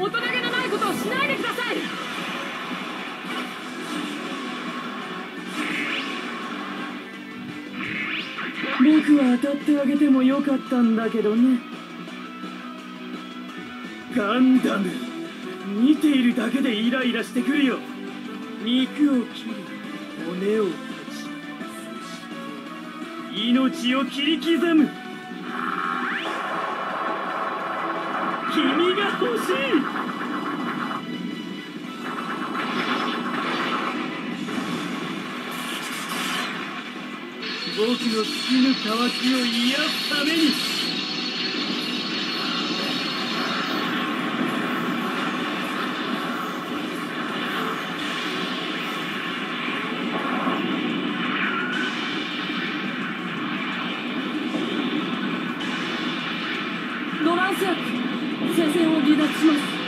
大人げのないことをしないでください。僕は当たってあげてもよかったんだけどね。ガンダム見ているだけでイライラしてくるよ。肉を切り骨を断ち命を切り刻む。君が欲しい。僕の尽きぬ渇きを癒すために。ドランス。戦線を離脱します。